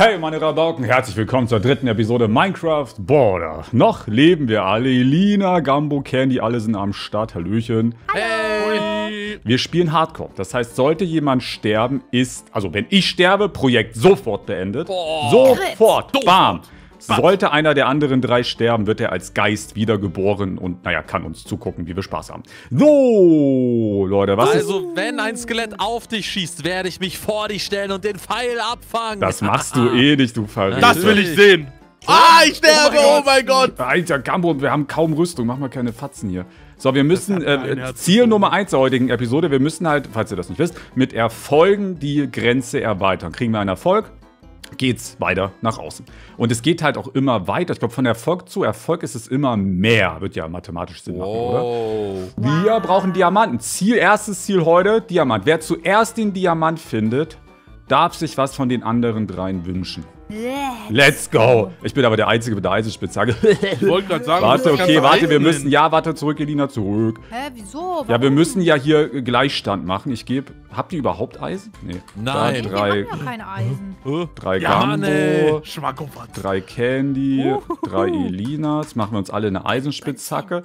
Hey meine Rabauken, herzlich willkommen zur dritten Episode Minecraft Border. Noch leben wir alle, Elina, Gambo, Candy, alle sind am Start, Hallöchen. Hey! Wir spielen Hardcore, das heißt, sollte jemand sterben, ist, also wenn ich sterbe, Projekt sofort beendet. Boah. Sofort, Sofort. bam. Sollte einer der anderen drei sterben, wird er als Geist wiedergeboren und, naja, kann uns zugucken, wie wir Spaß haben. So, Leute, was ist... Also, wenn ein Skelett auf dich schießt, werde ich mich vor dich stellen und den Pfeil abfangen. Das machst du eh nicht, du Verräter. Das will ich sehen. Ah, ich sterbe, oh mein Gott. Alter, Gambo, wir haben kaum Rüstung. Mach mal keine Fatzen hier. So, wir müssen, äh, Herz Ziel Nummer 1 der heutigen Episode, wir müssen halt, falls ihr das nicht wisst, mit Erfolgen die Grenze erweitern. Kriegen wir einen Erfolg, geht's weiter nach außen. Und es geht halt auch immer weiter. Ich glaube, von Erfolg zu Erfolg ist es immer mehr. Wird ja mathematisch Sinn machen, oder? Oh. Wir brauchen Diamanten. Ziel, erstes Ziel heute, Diamant. Wer zuerst den Diamant findet, darf sich was von den anderen dreien wünschen. Let's go! Ich bin aber der Einzige mit der Eisenspitzhacke. Ich wollte gerade sagen, Warte, das okay, warte, wir müssen. Ja, warte, zurück, Elina, zurück. Hä, wieso? Ja, wir Warum? müssen ja hier Gleichstand machen. Ich gebe. Habt ihr überhaupt Eisen? Nee. Nein. Da Wir drei, haben ja kein Eisen. Drei Ja, Gambo, nee. Drei Candy, drei Elinas. Machen wir uns alle eine Eisenspitzhacke.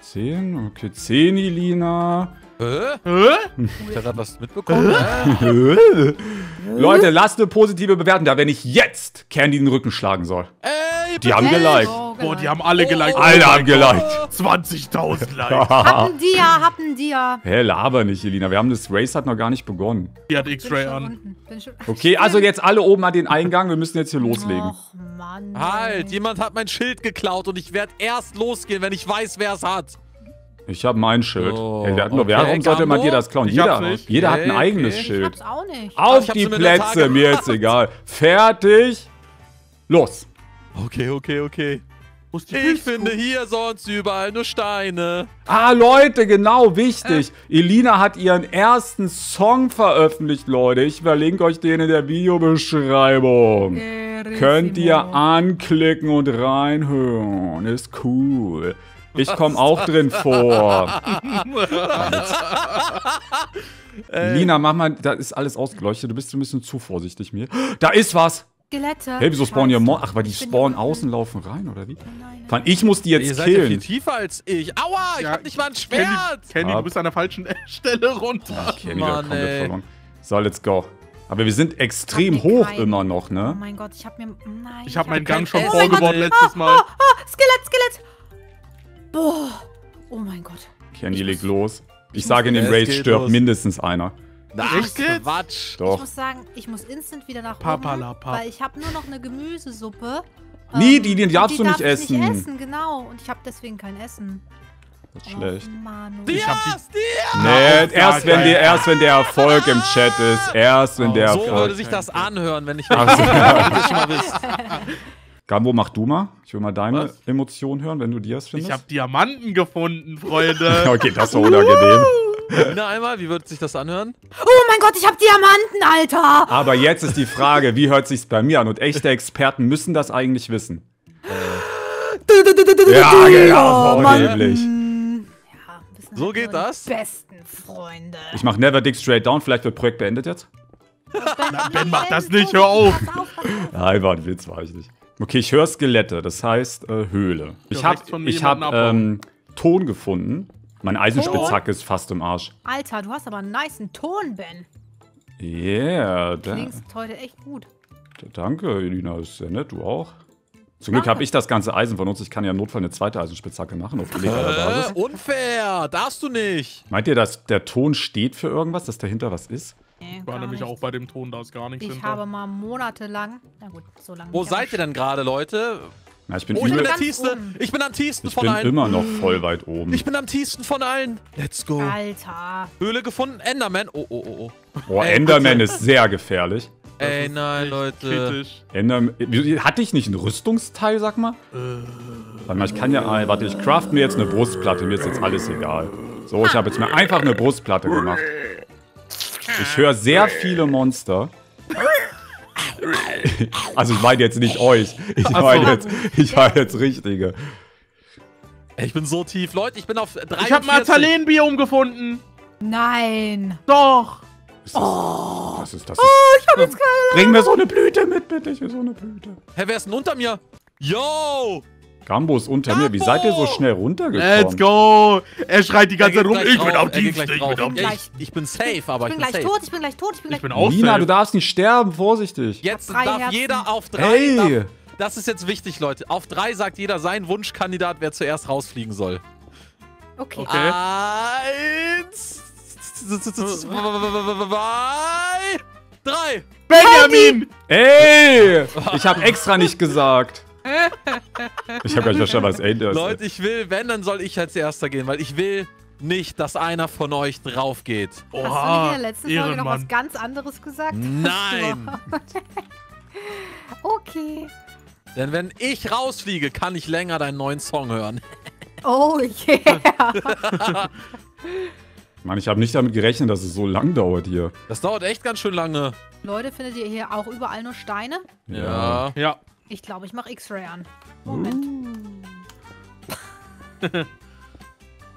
Zehn, okay, zehn Elina. Hä? Hä? Ich hab grad was mitbekommen. Hä? Leute, lasst eine positive Bewertung da, wenn ich jetzt Candy den Rücken schlagen soll. Ey, Die haben geliked. Oh, Boah, die haben alle geliked. Alle haben mein Gott. geliked. 20.000 Likes. Hatten die ja, hatten die ja. Hä, laber nicht, Elina. Wir haben das Race hat noch gar nicht begonnen. Die hat X-Ray an. Okay, also jetzt alle oben an den Eingang. Wir müssen jetzt hier loslegen. Och, Mann. Halt, jemand hat mein Schild geklaut und ich werde erst losgehen, wenn ich weiß, wer es hat. Ich habe mein Schild. Oh, hey, wer hat nur, okay, warum sollte man dir das klauen? Ich Jeder, jeder hat ein eigenes okay. Ich Schild. hab's auch nicht. Auf Ich die Plätze, mir jetzt egal. Fertig. Los. Okay, okay, okay. Ist Ich finde hier sonst überall nur Steine. Ah, Leute, genau, wichtig. Elina hat ihren ersten Song veröffentlicht, Leute. Ich verlinke euch den in der Videobeschreibung. Könnt ihr anklicken und reinhören. Ist cool. Ich komme auch drin vor. Lina, mach mal, da ist alles ausgeleuchtet. Du bist ein bisschen zu vorsichtig mir. Da ist was. Skelette. Hey, wieso spawnen hier. Mon Ach, weil die Ich spawnen außen, laufen rein, oder wie? Nein. Mann, ich muss die Ihr jetzt seid ja viel killen. tiefer als ich. Aua, ich Ja, hab nicht mal ein Candy, Schwert. Candy Ab. du bist an der falschen Stelle runter. Kenny, der Mann, komplett ey. verloren. So, let's go. Aber wir sind extrem Hab hoch keinen- immer noch, Oh ne? mein Gott, ich hab mir. Nein. Ich habe meinen kein Gang schon vorgebaut Oh mein letztes Mal. Ah, Skelett, Skelett. Boah. Oh mein Gott. Candy Ich legt los. Ich sage, in dem Raid stirbt los. mindestens einer. Ach, Echt? Quatsch. Ich Doch. muss sagen, ich muss instant wieder nach oben, weil ich habe nur noch eine Gemüsesuppe. Nee, Ähm, die- die darfst du nicht ich essen. nicht essen, genau. Und ich habe deswegen kein Essen. Das ist schlecht. Oh, Manu. Dias, hab die-! Nee, erst wenn, der, erst wenn der Erfolg im Chat ist. Erst wenn der So würde Erfolg. sich das anhören, wenn ich ihr schon mal wisst. Gambo, mach du mal. Ich will mal deine Was? Emotionen hören, wenn du Dias findest. Ich habe Diamanten gefunden, Freunde. okay, das war unangenehm. Nina einmal, wie wird sich das anhören? Oh mein Gott, ich habe Diamanten, Alter! Aber jetzt ist die Frage, wie hört sich's bei mir an? Und echte Experten müssen das eigentlich wissen. Ja, genau, Mann. vornehmlich. Ja, So geht das? Die besten Freunde. Ich mach Never Dig Straight Down. Vielleicht wird Projekt beendet jetzt. Ben, mach das nicht, hör auf. Nein, war ein Witz, war ich nicht. Okay, ich höre Skelette, das heißt äh, Höhle. Ich habe ich hab, ähm, Ton gefunden. Meine Eisenspitzhacke ist fast im Arsch. Alter, du hast aber einen niceen Ton, Ben. Yeah, da, Klingst heute echt gut. danke, Elina, ist sehr nett, du auch. Zum Glück habe ich das ganze Eisen von uns. Ich kann ja im Notfall eine zweite Eisenspitzhacke machen auf illegaler Äh, Basis. unfair, darfst du nicht. Meint ihr, dass der Ton steht für irgendwas, dass dahinter was ist? Nee, Ich war nämlich nicht. auch bei dem Ton, da ist gar nichts Ich hinter. habe mal monatelang. Na gut, so lange. Wo seid ihr denn gerade, Leute? Na, ich bin, Oh, ich bin tiefste. oben. Ich bin am tiefsten ich von bin allen. immer noch voll weit oben. Ich bin am tiefsten von allen. Let's go. Alter. Höhle gefunden, Enderman. Oh, oh, oh, oh. Boah, Ey, Enderman ist sehr gefährlich. Das Ey, nein, Leute. Kritisch. Enderman, hatte ich nicht ein Rüstungsteil, sag mal? Warte mal, ich kann ja, ah, warte, ich craft mir jetzt eine Brustplatte, mir ist jetzt alles egal. So, ich habe jetzt mir einfach eine Brustplatte gemacht. Ich höre sehr viele Monster. Also ich meine jetzt nicht euch. Ich meine jetzt, ich meine jetzt richtige. Ich bin so tief. Leute, ich bin auf 43. Ich habe Mazalenbiom gefunden. Nein. Doch. Ist das, das ist, das ist, oh, ich hab jetzt keine Bring mir so eine Blüte mit, bitte. Ich will so eine Blüte. Hä, wer ist denn unter mir? Yo! Gambo ist unter mir. Wie seid ihr so schnell runtergekommen? Let's go. Er schreit die ganze Zeit rum. Ich bin Dienst. gleich Ich bin Ja, Dienst. ich, ich bin safe, aber Ich ich bin bin, gleich safe. tot, ich bin gleich tot, ich bin gleich Ich bin tot. auch Lina, safe. du darfst nicht sterben. Vorsichtig. Jetzt darf Herzen. jeder auf drei. Hey. Darf, das ist jetzt wichtig, Leute. Auf drei sagt jeder sein Wunschkandidat, wer zuerst rausfliegen soll. Okay. Okay. Eins, zwei, drei. Benjamin! Ey! Ich habe extra nicht gesagt. Ich habe gar nicht verstanden, was Ende ist. Leute, ich will, wenn, dann soll ich als erster gehen, weil ich will nicht, dass einer von euch drauf geht. Hast du nicht in Oha, der letzten Folge noch was ganz anderes gesagt? Nein! Okay. Denn wenn ich rausfliege, kann ich länger deinen neuen Song hören. Oh yeah. Mann, ich habe nicht damit gerechnet, dass es so lang dauert hier. Das dauert echt ganz schön lange. Leute, findet ihr hier auch überall nur Steine? Ja. Ja. Ich glaube, ich mache X-Ray an. Moment.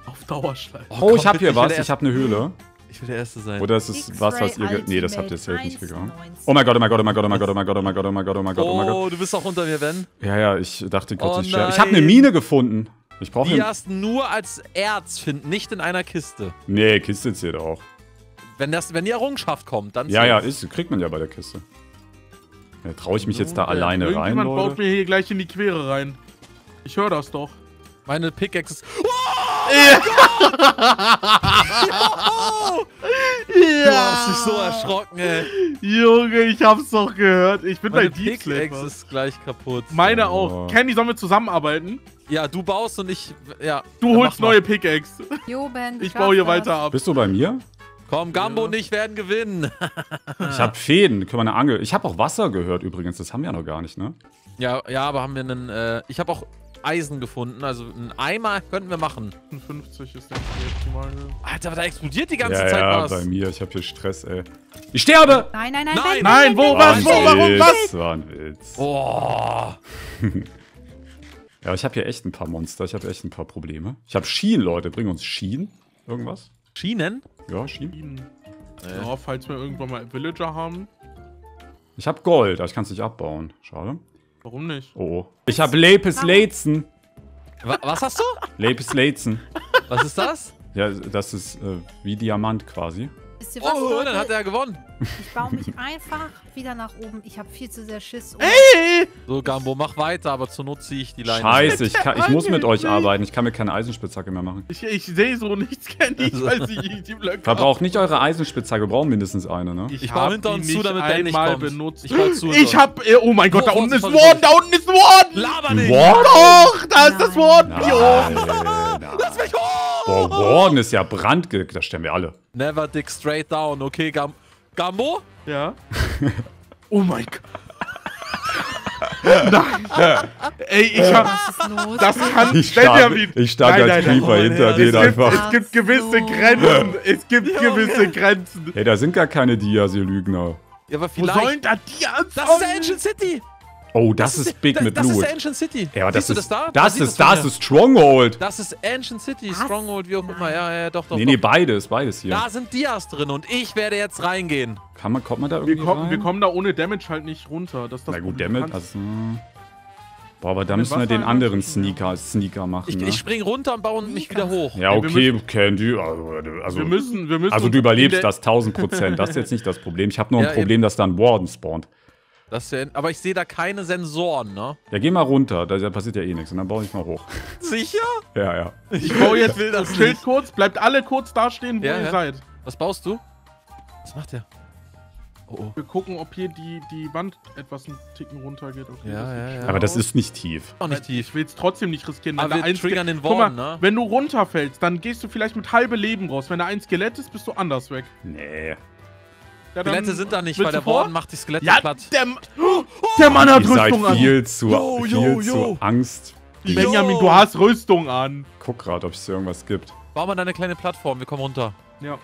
Auf Dauerschleife. Oh, komm, ich habe hier was. Ich habe eine Höhle. Ich will der Erste sein. Oder ist es was, was ihr... Nee, das habt ihr safe nicht gegangen. 1,90. Oh mein Gott, oh mein Gott, oh mein Gott, oh mein Gott, oh mein Gott, oh mein Gott, oh mein Gott, oh mein Gott, oh mein Gott. oh, du bist auch unter mir, Ben. Ja, ja, ich dachte kurz, Oh ich sterbe. Ich habe eine. Mine gefunden. Ich brauche Die erst nur als Erz finden, nicht in einer Kiste. Nee, Kiste zählt auch. Wenn, das, wenn die Errungenschaft kommt, dann Ja, ja, ist, kriegt man ja bei der Kiste. Ja, Traue ich mich jetzt da alleine rein, Irgendjemand baut mir hier gleich in die Quere rein. Ich höre das doch. Meine Pickaxe ist. Ja. Du hast dich so erschrocken, ey. Junge, ich hab's doch gehört. Ich bin Meine bei Deep Pickaxe ist gleich kaputt. Meine Oh. auch. Candy, sollen wir zusammenarbeiten? Ja, du baust und ich. Ja. Du holst neue Pickaxe. Jo, Ben, Ich baue hier weiter ab. Bist du bei mir? Komm, Gambo Ja. und ich werden gewinnen. Ich habe Fäden, können wir eine Angel. Ich habe auch Wasser gehört übrigens, das haben wir ja noch gar nicht, ne? Ja, ja, aber haben wir einen. Äh, ich habe auch Eisen gefunden. Also einen Eimer könnten wir machen. 50 ist der optimale. Alter, aber da explodiert die ganze ja, Zeit ja, was. bei mir. Ich habe hier Stress, ey. Ich sterbe! Nein, nein, nein, Nein, Ben, nein, wo, was, wo, warum, was? War ein Witz. Oh. Ja, ich habe hier echt ein paar Monster. Ich habe echt ein paar Probleme. Ich habe Schienen, Leute. Bring uns Schienen. Irgendwas? Schienen? Ja, Schienen. Ja, falls wir irgendwann mal Villager haben. Ich habe Gold, aber ich kann es nicht abbauen. Schade. Warum nicht? Oh, oh. Ich habe Lapis Lazuli. Wa was hast du? Lapis Lazuli. Was ist das? Ja, das ist äh, wie Diamant quasi. Wisst ihr was, Oh, Leute? dann hat er gewonnen. Ich baue mich einfach wieder nach oben. Ich habe viel zu sehr Schiss. Um Hey! So, Gambo, mach weiter, aber zur Not ziehe ich die Leine. Scheiße, ich, kann, ich muss mit euch arbeiten. Ich kann mir keine Eisenspitzhacke mehr machen. Ich, ich sehe so nichts, Candy. Ich weiß nicht, die Blöcke. Verbraucht nicht eure Eisenspitzhacke, wir brauchen mindestens eine, ne? Ich baue hab hinter uns zu, nicht damit Ben nicht einmal kommt. benutzt. Ich baue zu. Ich hab. Oh mein Gott, da Wo- unten ist Warden, da unten ist ein Warden! Laber nicht! Warden? Doch, da ist das. Warden! Nein, nein. Boah, Warden ist ja brandge... Das sterben wir alle. Never dig straight down, okay, Gam Gambo? Ja. Oh mein Gott. Nein. Ey, ich hab. was ist los? Das kann. Ich stand, Benjamin. ich stand Nein, als nein, Creeper nein. hinter denen einfach. es gibt gewisse so. Grenzen. Es gibt gewisse Grenzen. Ey, da sind gar keine Dias, ihr Lügner. Ja, aber Wo vielleicht. sollen da die das ist der Ancient City! Oh, das, ist Big das, mit das Blut. ist der Ancient City. ja, aber das Siehst ist, du das da? das, sieht ist, das hier. ist Stronghold. Das ist Ancient City? Stronghold, wie auch immer. Ja, ja, doch, doch. Nee, doch. nee, beides, beides hier. Da sind Dias drin und ich werde jetzt reingehen. Kann man, kommt man da Wir irgendwie kommen, rein? wir kommen da ohne Damage halt nicht runter. Das ist das Na gut, Problem. kannst- also... Boah, aber da müssen wir den anderen Sneaker, Sneaker machen, Ich, ne? ich spring runter und baue mich wieder hoch. Ja, wir okay, Candy, also, also, Wir müssen, wir müssen. also du überlebst das 1000 Prozent. Das ist jetzt nicht das Problem. Ich habe nur ein Ja, Problem, dass da ein Warden spawnt. Das ist ja, aber ich sehe da keine Sensoren, ne? Ja, geh mal runter, da, da passiert ja eh nichts. Und dann baue ich mal hoch. Sicher? Ja, ja. Ich baue jetzt will das Schild nicht. kurz. Bleibt alle kurz dastehen, wo Ja, ihr ja. seid. Was baust du? Was macht der? Oh, oh. Wir gucken, ob hier die, die Wand etwas einen Ticken runtergeht. Okay, Ja, ja, ja. Aber das ist nicht tief. Auch nicht tief. Ich will es trotzdem nicht riskieren. Aber wir triggern den Warden, ne? Wenn du runterfällst, dann gehst du vielleicht mit halbe Leben raus. Wenn da ein Skelett ist, bist du anders weg. Nee. Ja, Skelette sind da nicht, weil der vor? Warden macht die Skelette Ja, platt. der, der Mann hat Ihr seid Rüstung an. viel zu, Yo, viel yo, zu yo. Angst. Benjamin, du hast Rüstung an. Guck grad, ob es irgendwas gibt. Bau mal deine kleine Plattform, wir kommen runter. Ja.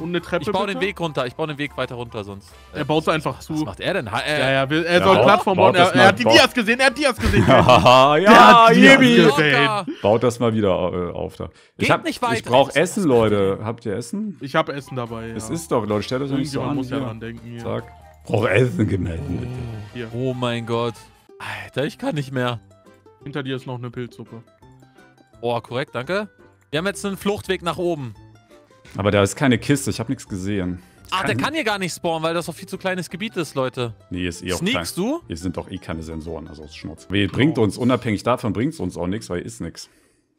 Und eine Treppe. Ich baue bitte. den Weg runter. Ich baue den Weg weiter runter, sonst. Er baut es einfach Was zu. macht er denn? Ha, äh, Ja, ja, wir- er Ja, soll baut- Plattform baut bauen. Er, das er mal, hat die baut- Dias gesehen, er hat Dias gesehen. Ja, hat die Jibi. gesehen. Baut das mal wieder äh, auf da. Geht ich nicht weiter. Ich brauche Essen, Leute. Habt ihr Essen? ich habe Essen dabei. Ja. Es ist doch, Leute, stellt euch nicht so an. muss ja Hier. dran denken. Hier. Sag. Brauche Essen gemeldet, bitte. hier. Oh mein Gott. Alter, ich kann nicht mehr. Hinter dir ist noch eine Pilzsuppe. Oh, korrekt, danke. Wir haben jetzt einen Fluchtweg nach oben. Aber da ist keine Kiste, ich habe nichts gesehen. Ah, der kann hier gar nicht spawnen, weil das doch viel zu kleines Gebiet ist, Leute. Nee, ist eh auch klein. Sneakst du? Hier sind doch eh keine Sensoren, also aus Schnurz. Wie bringt uns, unabhängig davon, bringt es uns auch nichts, weil hier ist nichts.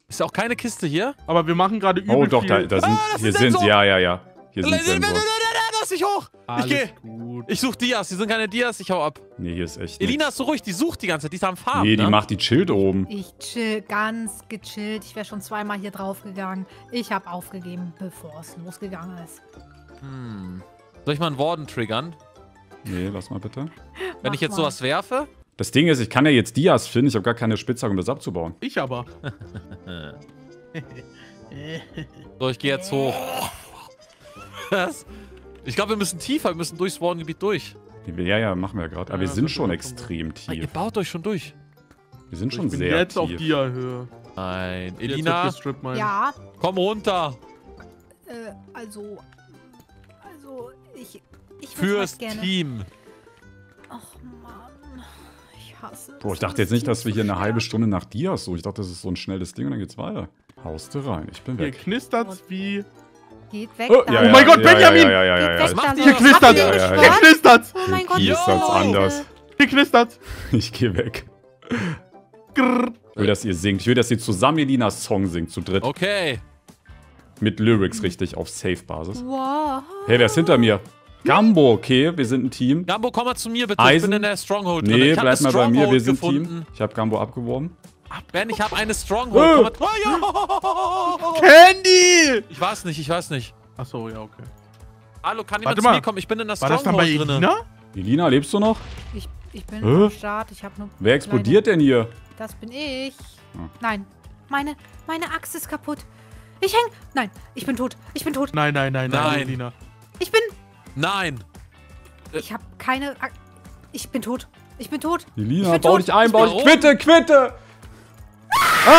Ist ja auch keine Kiste hier. Aber wir machen gerade übel Oh doch, viel. da, da sind, Ah, das hier sind sind, Sensoren. ja, ja, ja. Hier sind Sensoren. Lass dich hoch. Alles ich geh. gut. Ich such Dias. Die sind keine Dias. Ich hau ab. Nee, hier ist echt Elina ist so ruhig. Die sucht die ganze Zeit. Die ist am Farben. Nee, die ne? macht die chillt oben. Ich chill ganz gechillt. Ich wäre schon zweimal hier drauf gegangen. Ich habe aufgegeben, bevor es losgegangen ist. Hm. Soll ich mal einen Warden triggern? Nee, lass mal bitte. Wenn Mach ich jetzt mal. sowas werfe? Das Ding ist, ich kann ja jetzt Dias finden, ich habe gar keine Spitzhacke, um das abzubauen. Ich aber. So, ich gehe jetzt hoch. Was? Ich glaube, wir müssen tiefer. Wir müssen durchs Warden-Gebiet durch. Ja, ja, machen wir gerade. Aber wir Ja, sind das schon wird schon extrem Ah, ihr tief. baut euch schon durch. Wir sind Ich schon bin sehr jetzt auf tief. Dia-Höhe. Nein. Jetzt wird Elina. Ja, komm runter. äh, also. Also, ich. Ich Fürs gerne. Team. Ach Mann. Ich hasse Boah, ich dachte jetzt nicht, dass wir hier eine halbe Stunde nach Dias so. Ich dachte, das ist so ein schnelles Ding und dann geht's weiter. Haust du rein, ich bin Hier weg. knistert's wie. Geht weg. Oh, ja, Oh ja, mein Gott, ja, Benjamin! Ja, ja, ja, ja, Geht ja. weg macht ihr? Hier Habt knistert's! Ja, ja, ja. Hier knistert's! Oh mein Gott, Hier ist das Yo! anders. Hier knistert's! Ich geh weg. Grrr. Ich will, dass ihr singt. Ich will, dass ihr zusammen Elinas Song singt, zu dritt. Okay. Mit Lyrics richtig auf Safe-Basis. Wow. Hey, wer ist hinter mir? Gambo, okay, wir sind ein Team. Gambo, komm mal zu mir bitte. Eisen? Ich bin in der Stronghold drin. Nee, bleib mal bei mir, wir sind gefunden. Team. Ich hab Gambo abgeworben. Ben, ich habe eine Stronghold. Mal. Oh, ja. Candy! Ich weiß nicht, ich weiß nicht. Achso, ja, okay. Hallo, kann Warte jemand zu mal. mir kommen? Ich bin in der War das dann bei Stronghold drin. Elina? Elina, lebst du noch? Ich, ich bin Hä? am Start. Ich habe nur. Wer explodiert denn hier? Das bin ich. Ah. Nein. Meine, meine Axt ist kaputt. Ich häng. Nein, ich bin tot. Ich bin tot. Nein, nein, nein, nein, Nein. Elina. Ich bin. Nein. Ich habe keine. Ak ich bin tot. Ich bin tot. Elina, bin bau tot. dich ein, Ich bau dich. Quitte, quitte! Ich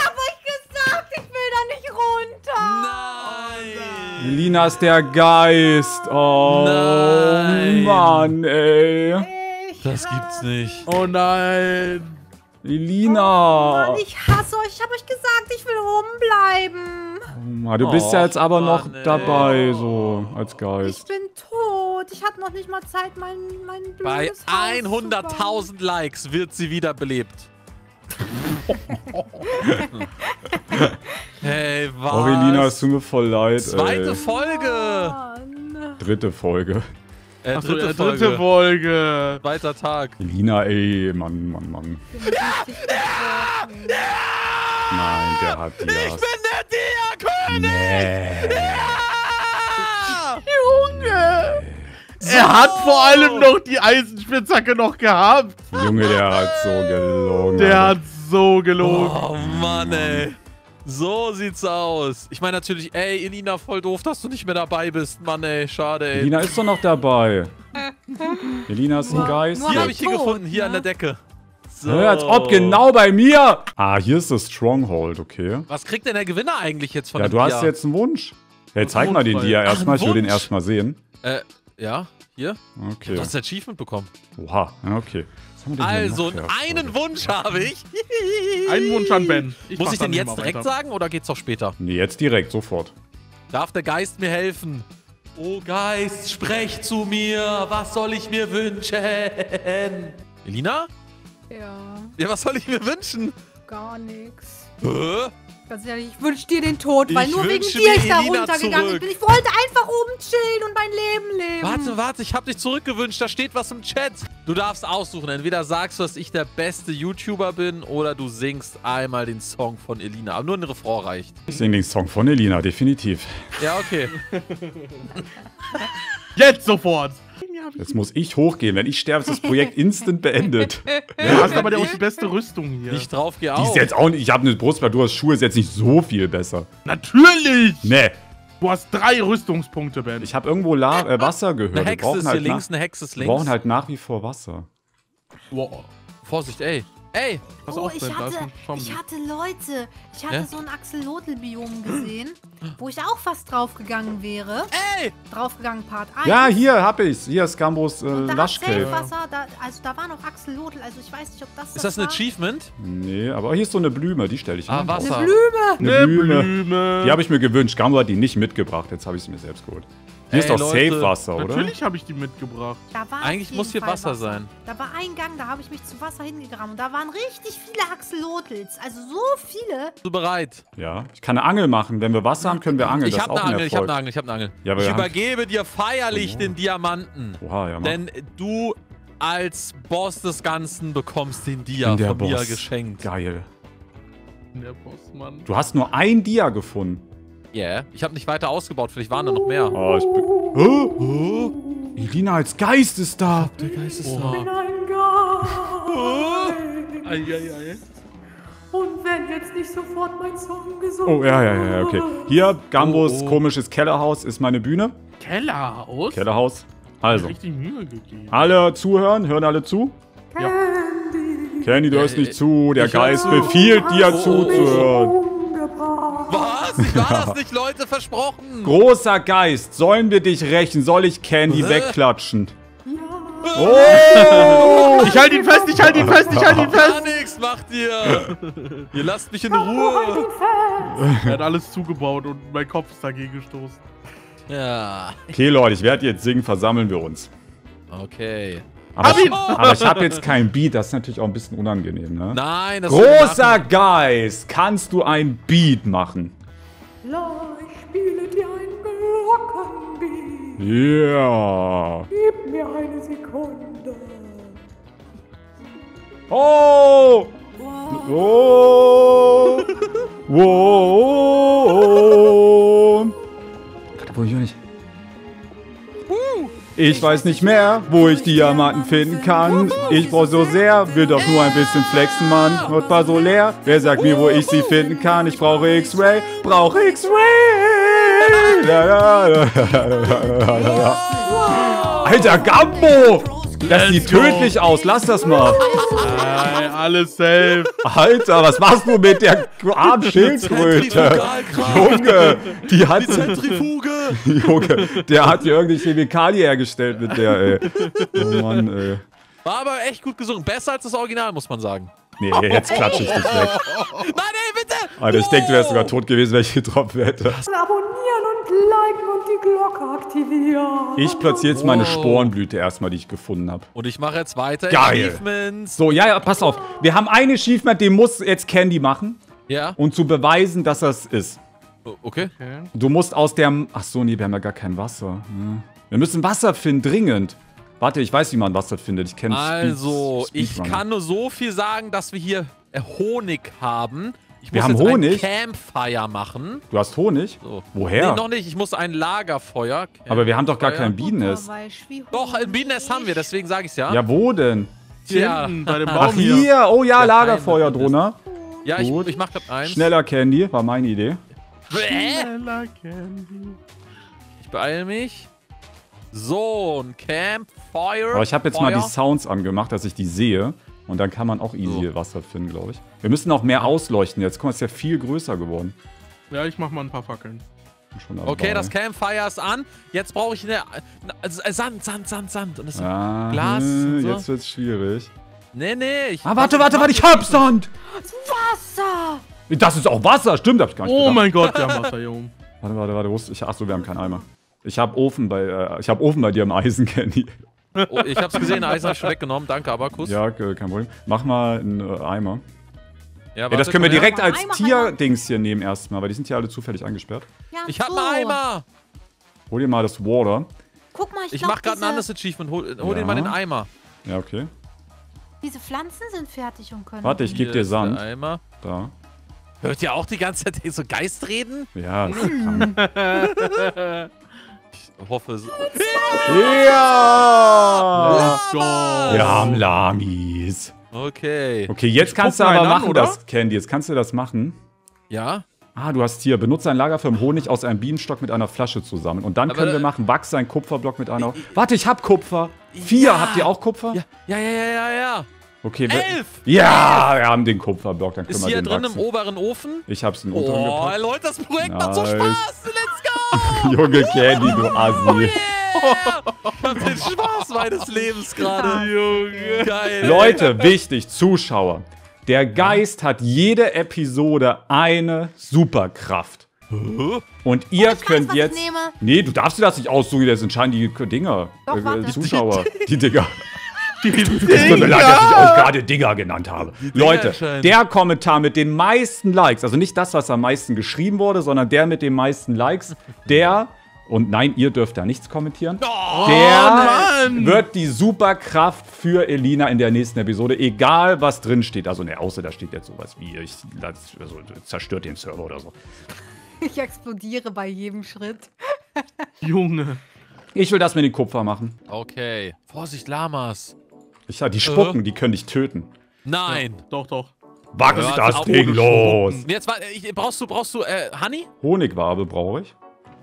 hab euch gesagt, ich will da nicht runter. Nein. Elina ist der Geist. Oh, Nein. Mann, ey. Ich Das gibt's nicht. Oh nein. Elina. Mann, ich hasse euch. Ich hab euch gesagt, ich will rumbleiben. Oh du bist ja Och, jetzt aber noch Mann, ey. dabei, so, als Ich Geist. bin Ich hatte noch nicht mal Zeit, mein, mein blödes Bei Haus zu bauen. 100.000 Likes wird sie wiederbelebt. hey, was? Oh, Elina, es tut mir voll leid, Zweite ey. Folge. Mann. Dritte Folge. Äh, Achso, dritte, ja, Folge. dritte Folge. Zweiter Tag. Elina, ey, Mann, Mann, Mann. Bin richtig gebrochen. Nein, der hat die Ich bin der Diakönig! Nee. Junge! Er hat vor allem noch die Eisenspitzhacke noch gehabt. Junge, der hat so gelogen. Der Alter. hat so gelogen. Oh Mann, ey. So sieht's aus. Ich meine natürlich, ey, Elina, voll doof, dass du nicht mehr dabei bist. Mann, ey, schade, ey. Elina ist doch noch dabei. Elina ist ein Geist. hier habe ich hier gefunden, hier ne? an der Decke. So. Hä, als ob genau bei mir. Ah, hier ist das Stronghold, okay. Was kriegt denn der Gewinner eigentlich jetzt von Ja, dem du hast Dia? jetzt einen Wunsch. Hey, zeig mal den Ach, erstmal. Ich will den erstmal sehen. Äh, ja, hier. Okay. Du hast das Achievement bekommen. Oha, ja, okay. Also, einen? Wunsch habe ich. Einen Wunsch an Ben. Ich Muss ich den jetzt direkt weiter. sagen oder geht's auch später? Nee, jetzt direkt, sofort. Darf der Geist mir helfen? Oh Geist, sprech zu mir. Was soll ich mir wünschen? Elina? Ja, Ja, was soll ich mir wünschen? gar nichts. Hä? Ganz ehrlich, ich wünsche dir den Tod, weil Ich nur wegen dir ich da runtergegangen bin. Ich wollte einfach oben chillen und mein Leben leben. Warte, warte, ich hab dich zurückgewünscht. Da steht was im Chat. Du darfst aussuchen. Entweder sagst du, dass ich der beste YouTuber bin oder du singst einmal den Song von Elina. Aber nur ein Refrain reicht. Ich singe den Song von Elina, definitiv. Ja, okay. Jetzt sofort. Jetzt muss ich hochgehen. Wenn ich sterbe, ist das Projekt instant beendet. Du hast aber auch die beste Rüstung hier. Ich drauf, geh Die auf. ist jetzt auch nicht. Ich habe eine Brustplatte, du hast Schuhe, ist jetzt nicht so viel besser. Natürlich! Nee, Du hast drei Rüstungspunkte, Ben. ich habe irgendwo La äh, Wasser gehört. Eine Wir Hexe brauchen ist hier halt links, nach, eine Hexe ist wir links. brauchen halt nach wie vor Wasser. Wow. Vorsicht, ey. Ey! Pass Oh, auf, ich hatte, ein ich hatte Leute, ich hatte Ja? so ein Axolotl-Biom gesehen, wo ich auch fast draufgegangen wäre. Ey! Draufgegangen Part 1. Ja, hier hab ich's. Hier ist Gambos äh, Cave. Wasser, da, also da war noch Axolotl, also ich weiß nicht, ob das Ist das ein war. Achievement? Nee, aber hier ist so eine Blume, die stelle ich Ah, hin. Wasser. Eine Blume. Eine Eine Blume. Blume. Die habe ich mir gewünscht. Gambo hat die nicht mitgebracht. Jetzt habe ich sie mir selbst geholt. Hier ist Ey, doch Leute, Safe Wasser, oder? Natürlich habe ich die mitgebracht. Da war auf Eigentlich muss hier Fall Wasser sein. Da war ein Gang, da habe ich mich zu Wasser hingegraben. Und da waren richtig viele Axolotls. Also so viele. Bist du bereit? Ja. Ich kann eine Angel machen. Wenn wir Wasser haben, können wir angeln. Ich das hab ist eine ein Angel, ich hab eine Angel, ich hab eine Angel. Ja, ich übergebe dir feierlich Oh. den Diamanten. Oha, ja, mach. Denn du als Boss des Ganzen bekommst den Dia von mir Boss. geschenkt. Geil. Der Postmann. Du hast nur ein Dia gefunden. Ja, yeah. ich habe nicht weiter ausgebaut, vielleicht waren da noch mehr. Oh, ich bin... Oh, oh. Irina als Geist ist da. Der Geist ist Oha. da. Eieiei. Und wenn jetzt nicht sofort mein Song gesungen Oh, ja, ja, ja, okay. Hier, Gambos Oh, oh. komisches Kellerhaus ist meine Bühne. Kellerhaus? Kellerhaus. Also, Richtig Mühe gegeben. alle zuhören, hören alle zu. Candy, du hörst Äh, nicht zu. Der ich Geist befiehlt dir Oh, zuzuhören. War das nicht, Leute, versprochen. Großer Geist, sollen wir dich rächen? Soll ich Candy Hä? wegklatschen? Ja, Oh! Ich halte ihn fest, ich halte ihn fest, ich halte ihn Gar fest. nichts macht ihr. Ihr lasst mich in halt Ruhe. fest. Er hat alles zugebaut und mein Kopf ist dagegen gestoßen. Ja, Okay, Leute, ich werde jetzt singen, versammeln wir uns. okay. Aber Hab ich, aber ich habe jetzt kein Beat, das ist natürlich auch ein bisschen unangenehm, ne? Nein, das Großer Geist, kannst du ein Beat machen? La, ich spiele dir ein Glockenbeat. Ja. Gib mir eine Sekunde. Oh! Oh! Wow! Wo ich nicht. Ich weiß nicht mehr, wo ich Diamanten finden kann. Ich brauch so sehr, will doch nur ein bisschen flexen, Mann. Und war so leer. Wer sagt mir, wo ich sie finden kann? Ich brauche X-Ray, brauche X-Ray. Alter, Gambo! Das sieht tödlich aus, lass das mal. Alles safe. Alter, was machst du mit der armen Schildkröte? Junge, die hat, Zentrifuge. Junge, der hat hier irgendeine Chemikalie hergestellt mit der, ey. Oh Mann, ey. War aber echt gut gesungen. Besser als das Original, muss man sagen. Nee, jetzt klatsche ich dich weg. Nein, ey, bitte! Alter, ich denke, du wärst sogar tot gewesen, wenn ich getroffen hätte. Abonnieren liken und die Glocke aktivieren. Ich platziere jetzt meine. Sporenblüte erstmal, die ich gefunden habe. Und ich mache jetzt weiter Geil. Achievements. So, ja, ja, pass auf. Wir haben ein Achievement, den muss jetzt Candy machen. Ja, Und zu beweisen, dass das ist. okay. Okay. Du musst aus der... Ach so, nee, wir haben ja gar kein Wasser. Hm. Wir müssen Wasser finden, dringend. Warte, ich weiß, wie man Wasser findet. Ich kenne Also, Speed- ich kann nur so viel sagen, dass wir hier Honig haben. Ich Wir muss haben jetzt Honig? ein Campfire machen. Du hast Honig? So. Woher? Nee, noch nicht. Ich muss ein Lagerfeuer. Aber wir haben doch gar kein Bienennest. Doch, ein. Bienennest haben wir, deswegen sage ich es ja. Ja, wo denn? Hier Tja. hinten, bei dem Ach, Baum hier. hier. Oh ja, Der Lagerfeuer drunter. Ja, ich, ich mach grad eins. Schneller Candy, war meine Idee. Bäh. Schneller Candy. Ich beeile mich. So, ein Campfire. Aber ich habe jetzt mal die Feuer. Sounds angemacht, dass ich die sehe. Und dann kann man auch easy So. Wasser finden, glaube ich. Wir müssen auch mehr ausleuchten. Jetzt guck mal, ist ja viel größer geworden. Ja, ich mach mal ein paar Fackeln. Bin Schon dabei. Okay, das Campfire ist an. Jetzt brauche ich eine, eine äh, Sand, Sand, Sand, Sand. Und das Ah, Glas und so. Jetzt wird's schwierig. Nee, nee. Ich Ah, warte, warte, warte, ich hab Sand! Wasser! Das ist auch Wasser, stimmt, hab ich gar nicht Oh gedacht. mein Gott, wir haben Wasser hier oben. Warte, warte, warte, wo ist, ich, achso, wir haben keinen Eimer. Ich hab Ofen bei, äh, ich hab Ofen bei dir im Eisen, Candy. Oh, ich hab's gesehen, Eisen hab ich schon weggenommen. Danke, Abakus. Ja, ke- kein Problem. Mach mal einen äh, Eimer. Ja, Ja, das können wir direkt als Eimer, Tierdings hier nehmen erstmal, weil die sind ja alle zufällig eingesperrt. Ja, Ich hab so. einen Eimer. Hol dir mal das Water. Guck mal, ich, Ich glaub, mach gerade ein diese, anderes Achievement. Hol, hol Ja. den mal den Eimer. Ja, okay. diese Pflanzen sind fertig und können. Warte, ich geb Hier dir Sand. Eimer. Da. Hört ihr auch die ganze Zeit so Geist reden? Ja, das ist krank. hoffe. so- Ja! Let's go. Wir haben Lamis. Okay. Okay, jetzt kannst du aber an, machen, oder? das, Candy. Jetzt kannst du das machen. Ja? Ah, du hast hier, benutze ein Lager für Honig aus einem Bienenstock mit einer Flasche zusammen. Und dann Aber, können wir machen, wachse ein Kupferblock mit einer... Warte, ich hab Kupfer. Vier, Ja. habt ihr auch Kupfer? Ja, ja, ja, ja, ja. ja. Okay, wir, Elf! Ja, wir haben den Kupferblock, dann können Ist wir hier den drin wachsen. im oberen Ofen? Ich hab's in den unteren Oh, gepackt. Leute, das Projekt macht so Nice. Spaß. Let's go! Junge Candy, du Assi. Yeah! Ich hab den Spaß meines Lebens gerade. Junge. Geil. Leute, wichtig, Zuschauer. Der Geist hat jede Episode eine Superkraft. Und ihr ich weiß, könnt ich jetzt. nehme. Nee, du darfst dir das nicht aussuchen, das entscheiden die Dinger. Doch, äh, warte. die Zuschauer. Die Dinger. Tut mir leid, dass ich euch gerade Dinger genannt habe. Leute, der Kommentar mit den meisten Likes, also nicht das, was am meisten geschrieben wurde, sondern der mit den meisten Likes, der, und nein, ihr dürft da nichts kommentieren, Oh, der Mann. wird die Superkraft für Elina in der nächsten Episode, egal was drin steht. Also, ne, außer da steht jetzt sowas wie, ich, das, also, zerstört den Server oder so. Ich explodiere bei jedem Schritt. Junge. Ich will das mit dem Kupfer machen. Okay. Vorsicht, Lamas. Ich, die spucken, die können dich töten. Nein. Doch, doch. Was Ja, ist das auch Ding los? Spucken. Jetzt war, ich, brauchst du, brauchst du, äh, Honey? Honigwabe brauche ich.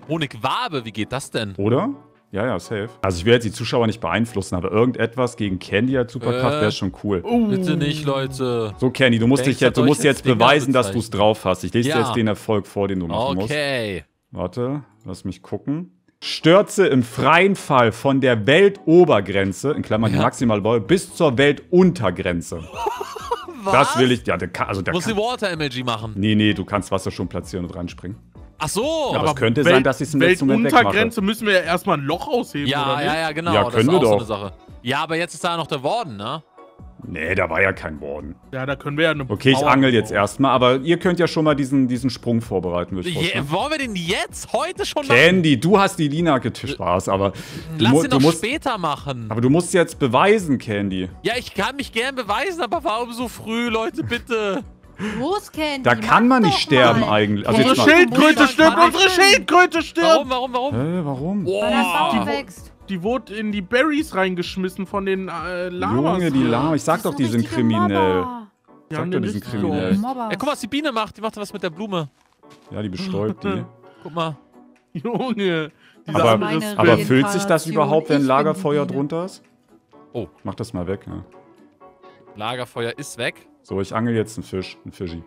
Honigwabe, wie geht das denn? Oder? Ja, ja, safe. Also ich will jetzt die Zuschauer nicht beeinflussen, aber irgendetwas gegen Candy als Superkraft Äh. wäre schon cool. Uh. Bitte nicht, Leute. So, Candy, du musst, dich jetzt, du musst jetzt beweisen, dass du es drauf hast. Ich lese dir Ja. jetzt den Erfolg vor, den du machen musst. Okay. Warte, lass mich gucken. Stürze im freien Fall von der Weltobergrenze, in Klammern die Ja. maximale Bäume, bis zur Weltuntergrenze. Das will ich, ja, der kann, also der Muss die kann, Water-Emoji machen. Nee, nee, du kannst Wasser schon platzieren und reinspringen. Ach so. Aber es könnte sein, dass ich es im letzten Moment Weltuntergrenze müssen wir ja erstmal ein Loch ausheben, ja, oder ja, nicht? ja, genau. Ja, das können ist wir auch so doch. eine Sache. Ja, aber jetzt ist da noch der Warden, ne? Nee, da war ja kein Warden. Ja, da können wir ja eine Okay, ich Mauer angel jetzt erstmal, aber ihr könnt ja schon mal diesen, diesen Sprung vorbereiten, würde ich Je, vorstellen. wollen wir den jetzt, heute schon machen? Candy, du hast die Lina getischt. Spaß, aber du, Lass ihn doch musst, später machen. aber du musst jetzt beweisen, Candy. Ja, ich kann mich gern beweisen, aber warum so früh, Leute, bitte? Los, Candy. Da kann man nicht sterben mal. eigentlich. Also Candy, jetzt Unsere. Schildkröte stirbt, unsere. Schildkröte stirbt! Warum, warum, warum? Hä, warum? Weil das Baum wächst. Die wurde in die Berries reingeschmissen von den äh, Lamas. Junge, die Lama. Ich sag doch, die sind kriminell. Ja, Sag doch, die sind kriminell. Ey, guck mal, was die Biene macht. Die macht was mit der Blume. Ja, die bestäubt die. Guck mal. Junge. Aber, aber füllt sich das überhaupt, wenn Ich Lagerfeuer drunter ist? Oh. Mach das mal weg. Ja. Lagerfeuer ist weg. So, ich angel jetzt einen Fisch, einen Fischi.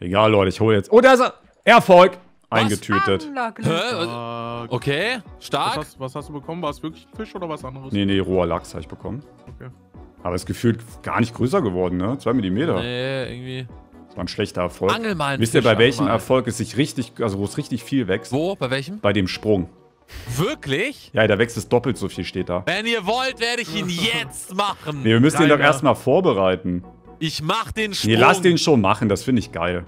Egal, Leute, ich hole jetzt. Oh, da ist er! Erfolg! Eingetütet. Hä? Äh, Okay, was, stark. hast, was hast du bekommen? War es wirklich ein Fisch oder was anderes? Nee, nee, roher Lachs habe ich bekommen. Okay. Aber es ist gefühlt gar nicht größer geworden, ne? Zwei Millimeter. Nee, irgendwie. Das war ein schlechter Erfolg. Angel mal einen Wisst ihr, bei welchem. Erfolg es sich richtig, also wo es richtig viel wächst? Wo? Bei welchem? Bei dem Sprung. Wirklich? Ja, da wächst es doppelt so viel, steht da. Wenn ihr wollt, werde ich ihn jetzt machen. Nee, wir müssen den doch Keiner. erstmal vorbereiten. Ich mach den Sprung. Nee, lass den schon machen, das finde ich geil.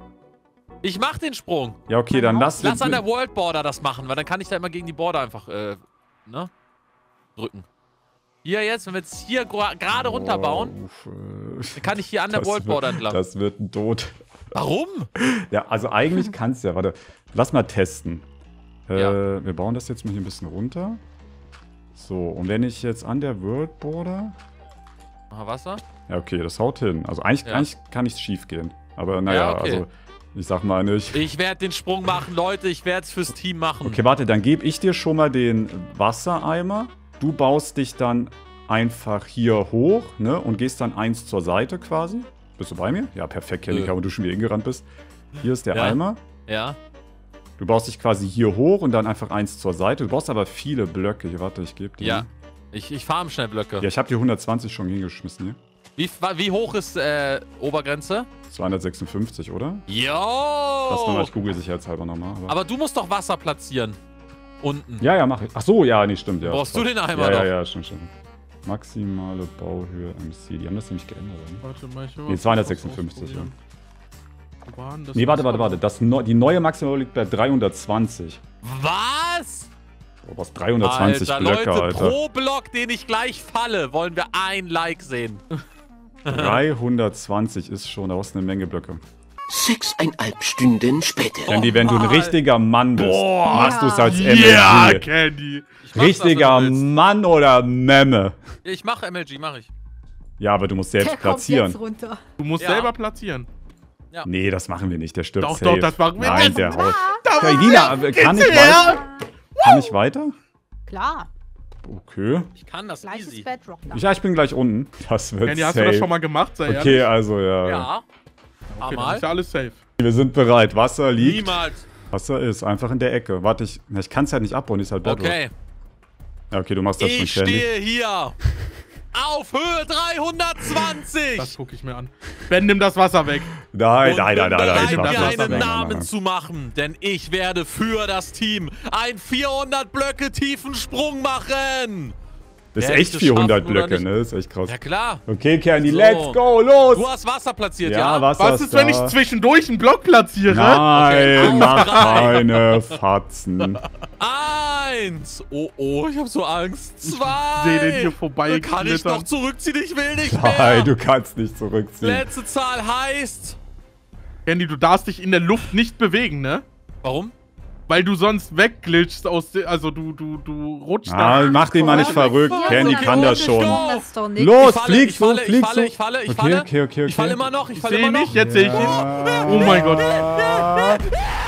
Ich mach den Sprung. Ja, okay, dann lass, Lass an der World Border das machen, weil dann kann ich da immer gegen die Border einfach, äh, ne? Drücken. Hier jetzt, wenn wir jetzt hier gerade runterbauen, Uff, äh, dann kann ich hier an der World wird- Border entlang. Das wird ein Tod. Warum? Ja, also eigentlich kannst du ja. Warte, lass mal testen. Äh, Ja. Wir bauen das jetzt mal hier ein bisschen runter. So, und wenn ich jetzt an der World Border. Aha, Wasser? Ja, okay, das haut hin. Also eigentlich, Ja. eigentlich kann nichts schief gehen. Aber naja, Ja, okay. also ich sag mal nicht. Ich werde den Sprung machen, Leute. Ich werde es fürs Team machen. Okay, warte, dann gebe ich dir schon mal den Wassereimer. Du baust dich dann einfach hier hoch, ne? Und gehst dann eins zur Seite quasi. Bist du bei mir? Ja, perfekt, Nö. und du schon wieder hingerannt bist. Hier ist der Ja. Eimer. Ja. Du baust dich quasi hier hoch und dann einfach eins zur Seite. Du brauchst aber viele Blöcke. Hier, warte, ich gebe dir. Ja. Ich, ich farm schnell Blöcke. Ja, ich habe dir 120 schon hingeschmissen hier. Wie, wie hoch ist äh, Obergrenze? 256, oder? Jo! Lass mal, ich google sicherheitshalber nochmal. Aber. Aber du musst doch Wasser platzieren. Unten. ja, ja, mach ich. Ach so, ja, nee, stimmt, ja. Brauchst du den Eimer Ja, ja, noch? ja, stimmt, stimmt. Maximale Bauhöhe MC. Die haben das nämlich geändert. Ne? Warte mal, ich will Nee, mal 256, was ausprobieren. Wo war denn das Nee, warte, warte, warte. Das neu- die neue Maximale liegt bei 320. Was? Oh, was 320 Alter, Blöcke, Leute, Alter. pro Block, den ich gleich falle, wollen wir ein Like sehen. 320 ist schon, da brauchst du eine Menge Blöcke. Sechseinhalb Stunden später. Candy, wenn du ein richtiger Mann bist, Boah. machst du es als Ja, MLG. Candy. Ich mach's, Richtiger willst. Mann oder Memme. Ich mache MLG, mache ich. Ja, aber du musst selbst Der kommt platzieren. jetzt runter. Du musst Ja. selber platzieren. Nee, das machen wir nicht. Der stirbt Doch, safe. doch, das machen wir. Nein, Das- der haut. Ja, ich weiter? Kann ich weiter? Klar, Okay. Ich kann das gleich ist easy. Bedrock. Ja, ich bin gleich unten. Das wird hast safe. du das schon mal gemacht? Sei okay, ehrlich. also ja. Ja. Okay, dann Einmal. ist ja alles safe. Wir sind bereit. Wasser liegt. Niemals. Wasser ist einfach in der Ecke. Warte, ich, ich kann es halt nicht abbauen. Ist halt Bedrock. Okay. Ja, okay, du machst das Ich schon, Candy. stehe hier. Auf Höhe 320. Das gucke ich mir an. Ben, nimm das Wasser weg. Nein, Und nein, nein, nein, nein. ich mach das mir einen weg. Namen nein, zu machen, denn ich werde für das Team einen 400 Blöcke tiefen Sprung machen. Das ist echt es 400 geschafft oder Blöcke, ne? Das ist echt krass. Ja klar. Okay, Candy, So. let's go, los! Du hast Wasser platziert, ja, ja? Wasser Was ist, wenn ich da. zwischendurch einen Block platziere? Nein, Okay, mach keine Fatzen. Eins. Oh, oh, ich hab so Angst. Zwei. seh den hier vorbei Kann ich noch zurückziehen? Ich will nicht mehr. Nein, du kannst nicht zurückziehen. Letzte Zahl heißt... Candy, du darfst dich in der Luft nicht bewegen, ne? Warum? Weil du sonst wegglitschst aus der, also du, du, du rutschst Ah, da. mach den mal nicht verrückt. Ja, Candy okay, kann das okay, schon. stopp. Das ist doch nicht. Los, ich falle, fliegst ich du, falle, ich fliegst falle, du. ich falle, ich Okay, falle. okay, okay, Ich falle okay. immer noch, ich sehe immer mich, noch. jetzt sehe ich ihn. Oh mein Gott.